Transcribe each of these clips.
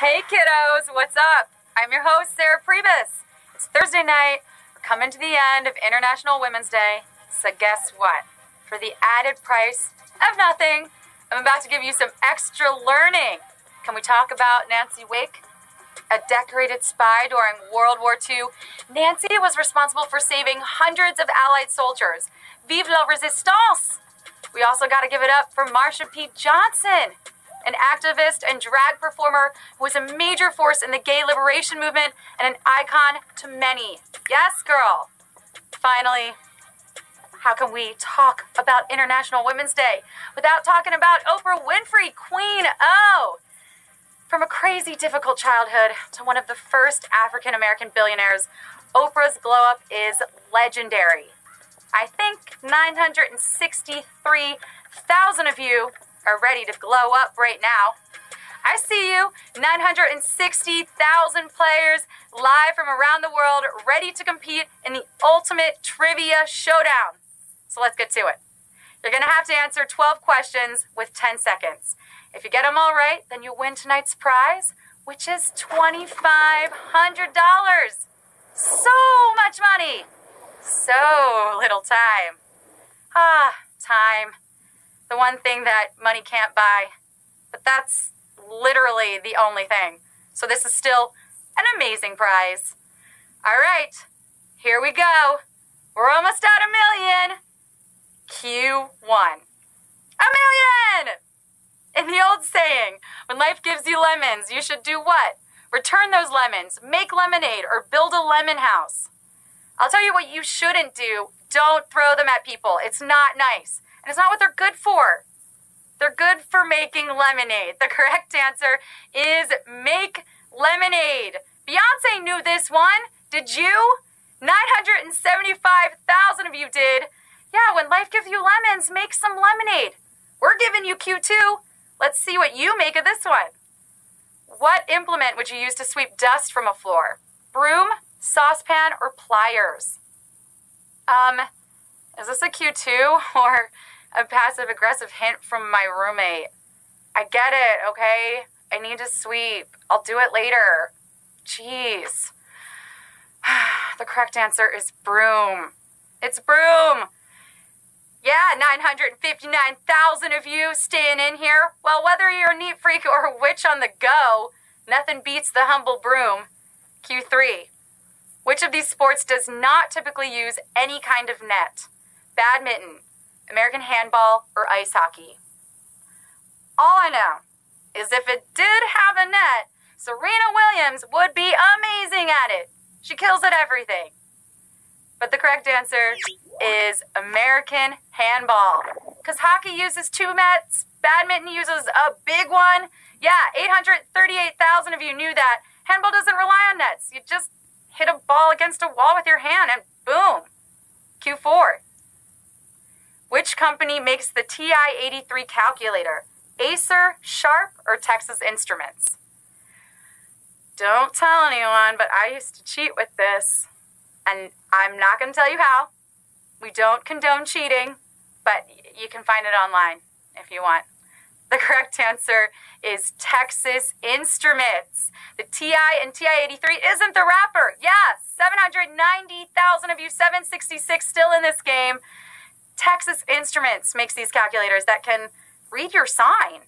Hey kiddos, what's up? I'm your host, Sarah Pribis. It's Thursday night. We're coming to the end of International Women's Day. So guess what? For the added price of nothing, I'm about to give you some extra learning. Can we talk about Nancy Wake? A decorated spy during World War II, Nancy was responsible for saving hundreds of Allied soldiers. Vive la resistance! We also got to give it up for Marsha P. Johnson an activist and drag performer who was a major force in the gay liberation movement and an icon to many. Yes, girl. Finally, how can we talk about International Women's Day without talking about Oprah Winfrey, Queen O? From a crazy, difficult childhood to one of the first African American billionaires, Oprah's glow up is legendary. I think 963,000 of you are ready to glow up right now. I see you, 960,000 players live from around the world, ready to compete in the ultimate trivia showdown. So let's get to it. You're going to have to answer 12 questions with 10 seconds. If you get them all right, then you win tonight's prize, which is $2,500. So much money, so little time. Ah, time the one thing that money can't buy. But that's literally the only thing. So this is still an amazing prize. All right, here we go. We're almost at a million. Q1. A million! In the old saying, when life gives you lemons, you should do what? Return those lemons, make lemonade, or build a lemon house. I'll tell you what you shouldn't do. Don't throw them at people. It's not nice. And it's not what they're good for. They're good for making lemonade. The correct answer is make lemonade. Beyonce knew this one. Did you? 975,000 of you did. Yeah, when life gives you lemons, make some lemonade. We're giving you Q2. Let's see what you make of this one. What implement would you use to sweep dust from a floor? Broom, saucepan, or pliers? Um, is this a Q2 or a passive aggressive hint from my roommate? I get it, okay? I need to sweep. I'll do it later. Jeez. the correct answer is broom. It's broom. Yeah, 959,000 of you staying in here. Well, whether you're a neat freak or a witch on the go, nothing beats the humble broom. Q3. Which of these sports does not typically use any kind of net? Badminton, American handball, or ice hockey. All I know is if it did have a net, Serena Williams would be amazing at it. She kills at everything. But the correct answer is American handball. Because hockey uses two nets, badminton uses a big one. Yeah, 838,000 of you knew that. Handball doesn't rely on nets. You just hit a ball against a wall with your hand and boom. Q4. Which company makes the TI 83 calculator? Acer, Sharp, or Texas Instruments? Don't tell anyone, but I used to cheat with this. And I'm not going to tell you how. We don't condone cheating, but you can find it online if you want. The correct answer is Texas Instruments. The TI and TI 83 isn't the rapper. Yeah, 790,000 of you, 766 still in this game. Texas Instruments makes these calculators that can read your sine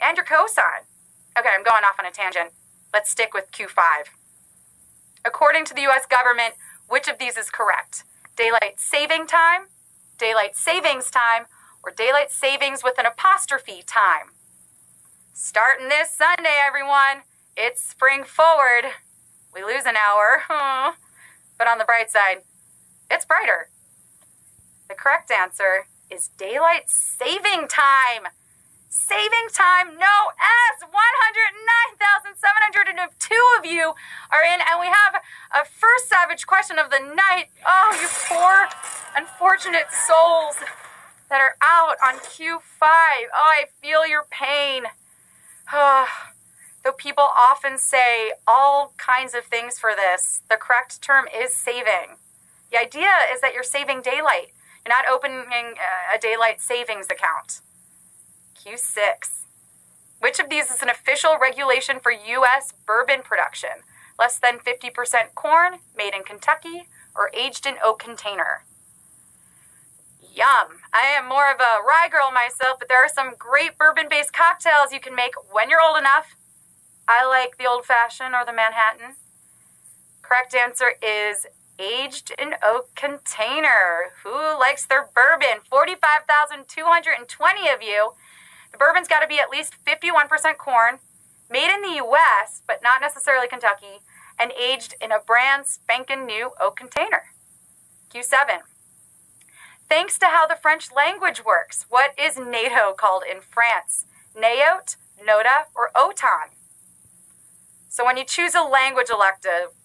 and your cosine. Okay, I'm going off on a tangent. Let's stick with Q5. According to the US government, which of these is correct? Daylight saving time, daylight savings time, or daylight savings with an apostrophe time? Starting this Sunday, everyone. It's spring forward. We lose an hour. but on the bright side, it's brighter. The correct answer is daylight saving time. Saving time, no S. 109,702 of you are in, and we have a first savage question of the night. Oh, you poor, unfortunate souls that are out on Q5. Oh, I feel your pain. Oh, though people often say all kinds of things for this, the correct term is saving. The idea is that you're saving daylight. You're not opening a daylight savings account. Q6. Which of these is an official regulation for U.S. bourbon production? Less than 50% corn, made in Kentucky, or aged in oak container? Yum. I am more of a rye girl myself, but there are some great bourbon based cocktails you can make when you're old enough. I like the old fashioned or the Manhattan. Correct answer is aged in oak container. Who likes their bourbon? 45,220 of you. The bourbon's got to be at least 51% corn, made in the US, but not necessarily Kentucky, and aged in a brand spanking new oak container. Q7. Thanks to how the French language works, what is NATO called in France? NAOT, NOTA, or OTAN? So when you choose a language elective,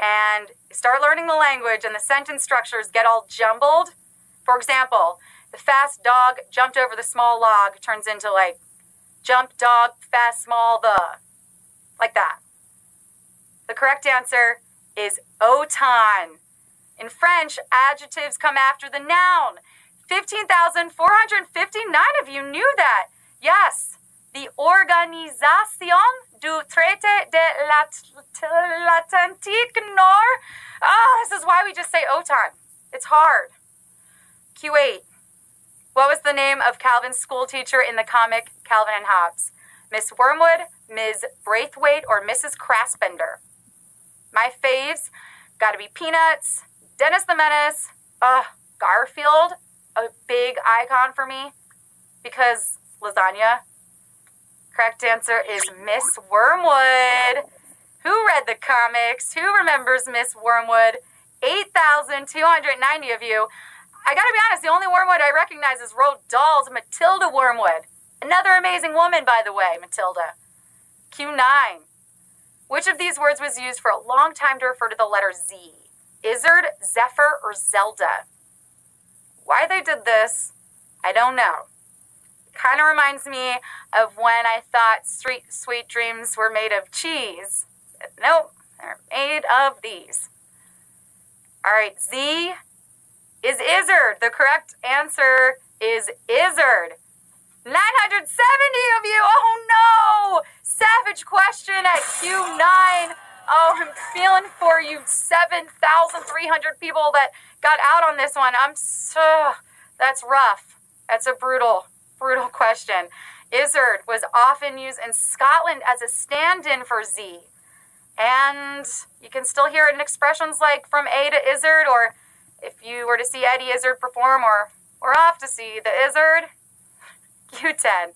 and start learning the language and the sentence structures get all jumbled. For example, the fast dog jumped over the small log turns into like jump dog fast small the like that. The correct answer is OTAN. In French, adjectives come after the noun. 15,459 of you knew that. Yes, the Organisation du Traité de l'Atlantique Nord. Ah, this is why we just say OTAN. It's hard. Q8. What was the name of Calvin's school teacher in the comic Calvin and Hobbes? Miss Wormwood, Ms. Braithwaite, or Mrs. Craspender? My faves gotta be Peanuts, Dennis the Menace, uh, Garfield, a big icon for me because lasagna Correct answer is Miss Wormwood. Who read the comics? Who remembers Miss Wormwood? 8,290 of you. I gotta be honest, the only Wormwood I recognize is Roald Dahl's Matilda Wormwood. Another amazing woman, by the way, Matilda. Q9. Which of these words was used for a long time to refer to the letter Z? Izzard, Zephyr, or Zelda? Why they did this, I don't know. Kind of reminds me of when I thought street sweet dreams were made of cheese. Nope, they're made of these. All right, Z is Izzard. The correct answer is Izzard. 970 of you. Oh no! Savage question at Q9. Oh, I'm feeling for you 7,300 people that got out on this one. I'm so, that's rough. That's a brutal brutal question. Izzard was often used in Scotland as a stand in for Z. And you can still hear it in expressions like from A to Izzard, or if you were to see Eddie Izzard perform, or we're off to see the Izzard. Q10.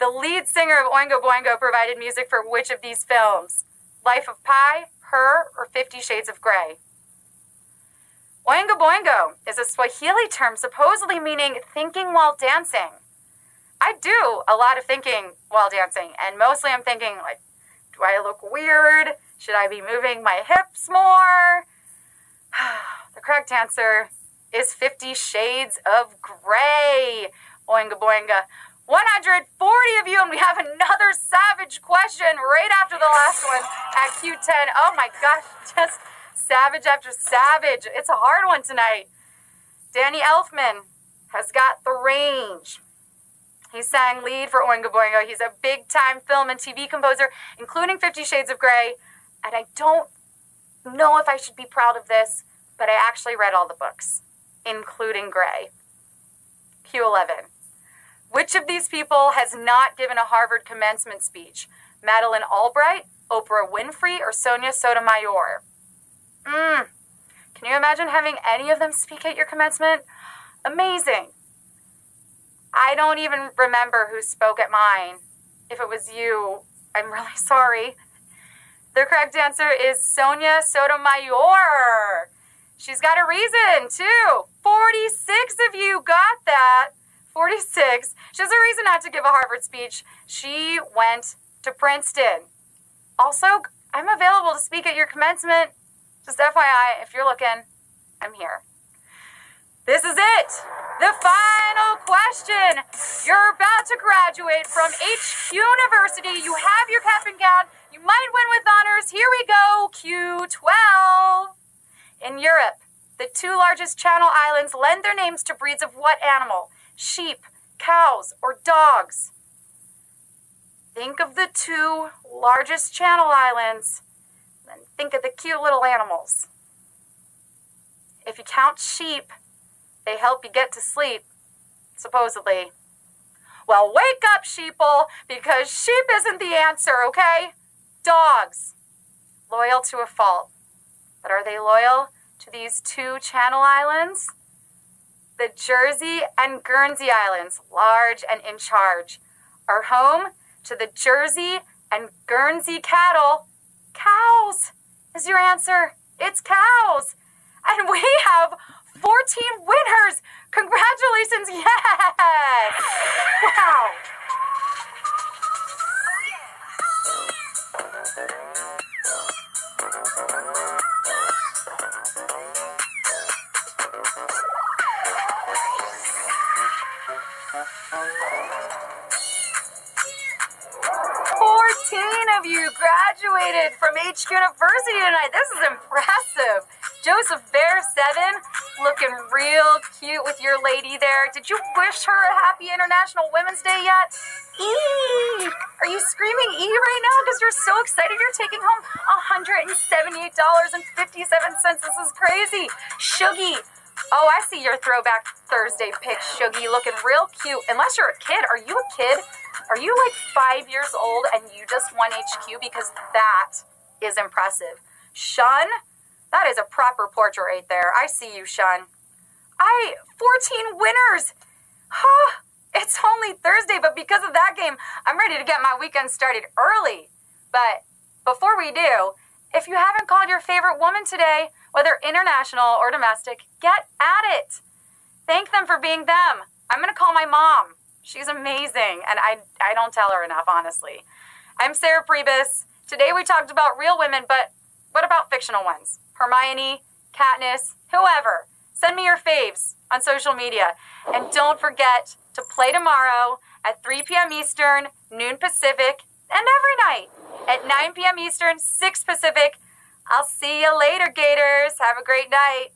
The lead singer of Oingo Boingo provided music for which of these films? Life of Pi, Her, or Fifty Shades of Grey? Oingo Boingo is a Swahili term supposedly meaning thinking while dancing. I do a lot of thinking while dancing, and mostly I'm thinking like, do I look weird? Should I be moving my hips more? the correct answer is Fifty Shades of Grey. Oinga boinga. 140 of you, and we have another savage question right after the last one at Q10. Oh my gosh, just savage after savage. It's a hard one tonight. Danny Elfman has got the range. He sang lead for Oingo Boingo. He's a big time film and TV composer, including Fifty Shades of Grey. And I don't know if I should be proud of this, but I actually read all the books, including Grey. Q11. Which of these people has not given a Harvard commencement speech? Madeleine Albright, Oprah Winfrey, or Sonia Sotomayor? Mmm. Can you imagine having any of them speak at your commencement? Amazing. I don't even remember who spoke at mine. If it was you, I'm really sorry. The correct answer is Sonia Sotomayor. She's got a reason, too. 46 of you got that. 46. She has a reason not to give a Harvard speech. She went to Princeton. Also, I'm available to speak at your commencement. Just FYI, if you're looking, I'm here. This is it. The final question. You're about to graduate from HQniversity. You have your cap and gown. You might win with honors. Here we go. Q12. In Europe, the two largest Channel Islands lend their names to breeds of what animal? Sheep, cows, or dogs? think of the two largest channel islands, then think of the cute little animals. If you count sheep, they help you get to sleep, supposedly. Well, wake up, sheeple, because sheep isn't the answer, okay? Dogs. Loyal to a fault. But are they loyal to these two channel islands? The Jersey and Guernsey Islands, large and in charge, are home to the Jersey and Guernsey cattle. Cows is your answer. It's cows. And we have 14 winners. Congratulations. Yes. Wow. 14 of you graduated from H Tonight. This is impressive. Joseph Bear 7, looking real cute with your lady there. Did you wish her a happy International Women's Day yet? Eee! Are you screaming E right now because you're so excited you're taking home $178.57? This is crazy. Shuggy. Oh, I see your throwback Thursday pic, Shuggy, looking real cute. Unless you're a kid. Are you a kid? Are you like five years old and you just won HQ? Because that is impressive. Shun, that is a proper portrait right there. I see you, Shun. I 14 winners. Huh. It's only Thursday, but because of that game, I'm ready to get my weekend started early. But before we do, if you haven't called your favorite woman today, whether international or domestic, get at it. Thank them for being them. I'm going to call my mom. She's amazing, and I, I don't tell her enough, honestly. I'm Sarah Pribis. Today we talked about real women, but what about fictional ones? Hermione, Katniss, whoever. Send me your faves on social media. And don't forget to play tomorrow at 3 p.m. Eastern, noon Pacific, and every night at 9 p.m. Eastern, 6 Pacific. I'll see you later, Gators. Have a great night.